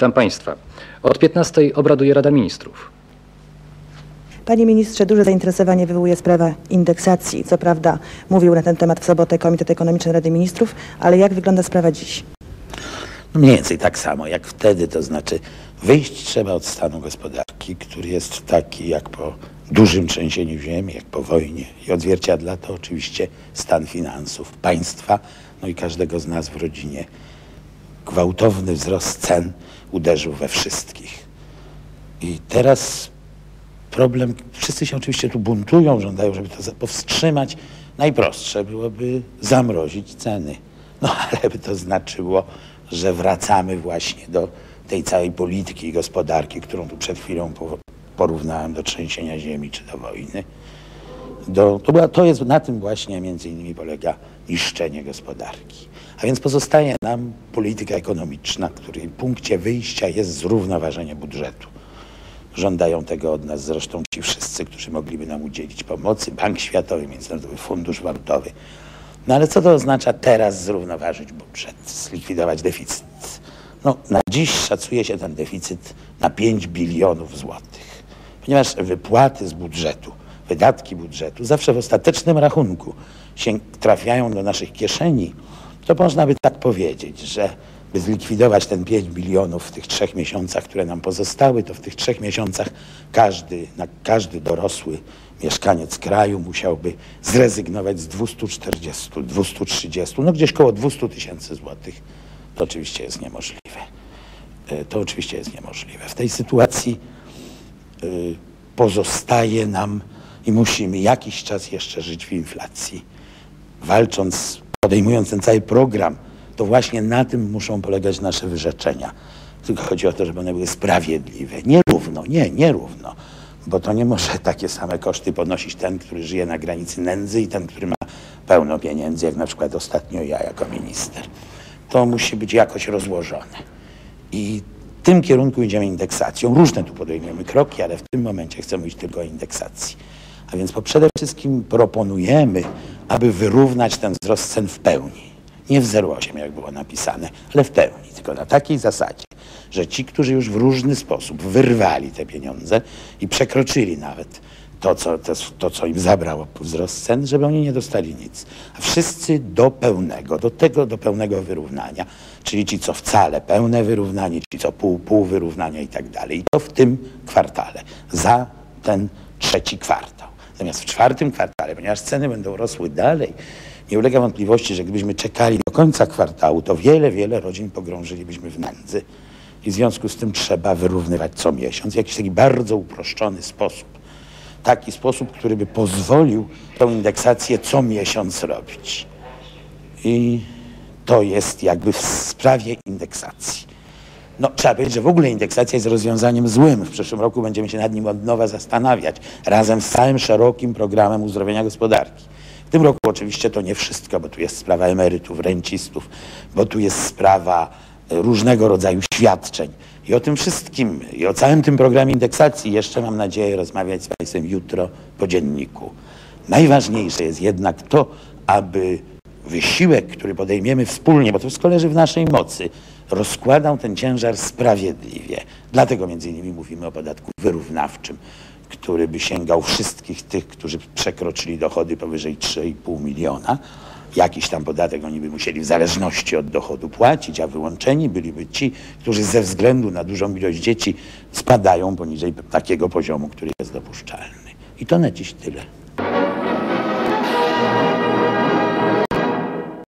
Witam Państwa. Od 15 obraduje Rada Ministrów. Panie ministrze, duże zainteresowanie wywołuje sprawa indeksacji. Co prawda mówił na ten temat w sobotę Komitet Ekonomiczny Rady Ministrów, ale jak wygląda sprawa dziś? No mniej więcej tak samo jak wtedy, to znaczy wyjść trzeba od stanu gospodarki, który jest taki jak po dużym trzęsieniu ziemi, jak po wojnie i odzwierciedla to oczywiście stan finansów państwa, no i każdego z nas w rodzinie. Gwałtowny wzrost cen uderzył we wszystkich. I teraz problem, wszyscy się oczywiście tu buntują, żądają, żeby to powstrzymać. Najprostsze byłoby zamrozić ceny. No ale by to znaczyło, że wracamy właśnie do tej całej polityki i gospodarki, którą tu przed chwilą porównałem do trzęsienia ziemi czy do wojny. Do, to, była, to jest na tym właśnie między innymi polega niszczenie gospodarki. A więc pozostaje nam polityka ekonomiczna, której punkcie wyjścia jest zrównoważenie budżetu. Żądają tego od nas zresztą ci wszyscy, którzy mogliby nam udzielić pomocy. Bank Światowy, Międzynarodowy Fundusz Walutowy. No ale co to oznacza teraz zrównoważyć budżet, zlikwidować deficyt? No, na dziś szacuje się ten deficyt na 5 bilionów złotych, ponieważ wypłaty z budżetu, wydatki budżetu zawsze w ostatecznym rachunku się trafiają do naszych kieszeni, to można by tak powiedzieć, że by zlikwidować ten 5 bilionów w tych trzech miesiącach, które nam pozostały, to w tych trzech miesiącach każdy, każdy dorosły mieszkaniec kraju musiałby zrezygnować z 240, 230, no gdzieś koło 200 tysięcy złotych. To oczywiście jest niemożliwe. E, to oczywiście jest niemożliwe. W tej sytuacji e, pozostaje nam i musimy jakiś czas jeszcze żyć w inflacji. Walcząc, podejmując ten cały program, to właśnie na tym muszą polegać nasze wyrzeczenia. Tylko chodzi o to, żeby one były sprawiedliwe. Nierówno, nie, nierówno. Bo to nie może takie same koszty ponosić ten, który żyje na granicy nędzy i ten, który ma pełno pieniędzy, jak na przykład ostatnio ja jako minister. To musi być jakoś rozłożone. I w tym kierunku idziemy indeksacją. Różne tu podejmiemy kroki, ale w tym momencie chcemy iść tylko o indeksacji. A więc przede wszystkim proponujemy, aby wyrównać ten wzrost cen w pełni. Nie w 0,8 jak było napisane, ale w pełni. Tylko na takiej zasadzie, że ci, którzy już w różny sposób wyrwali te pieniądze i przekroczyli nawet to, co, to, to, co im zabrało wzrost cen, żeby oni nie dostali nic. A wszyscy do pełnego, do tego do pełnego wyrównania, czyli ci, co wcale pełne wyrównanie, ci, co pół, pół wyrównania i tak dalej. I to w tym kwartale, za ten trzeci kwartał. Natomiast w czwartym kwartale, ponieważ ceny będą rosły dalej, nie ulega wątpliwości, że gdybyśmy czekali do końca kwartału, to wiele, wiele rodzin pogrążylibyśmy w nędzy. I w związku z tym trzeba wyrównywać co miesiąc w jakiś taki bardzo uproszczony sposób taki sposób, który by pozwolił tę indeksację co miesiąc robić. I to jest jakby w sprawie indeksacji. No, trzeba powiedzieć, że w ogóle indeksacja jest rozwiązaniem złym. W przyszłym roku będziemy się nad nim od nowa zastanawiać, razem z całym szerokim programem uzdrowienia gospodarki. W tym roku oczywiście to nie wszystko, bo tu jest sprawa emerytów, rencistów, bo tu jest sprawa różnego rodzaju świadczeń. I o tym wszystkim, i o całym tym programie indeksacji jeszcze mam nadzieję rozmawiać z Państwem jutro po dzienniku. Najważniejsze jest jednak to, aby wysiłek, który podejmiemy wspólnie, bo to wszystko leży w naszej mocy, rozkładał ten ciężar sprawiedliwie. Dlatego między innymi mówimy o podatku wyrównawczym, który by sięgał wszystkich tych, którzy przekroczyli dochody powyżej 3,5 miliona jakiś tam podatek oni by musieli w zależności od dochodu płacić, a wyłączeni byliby ci, którzy ze względu na dużą ilość dzieci spadają poniżej takiego poziomu, który jest dopuszczalny. I to na dziś tyle.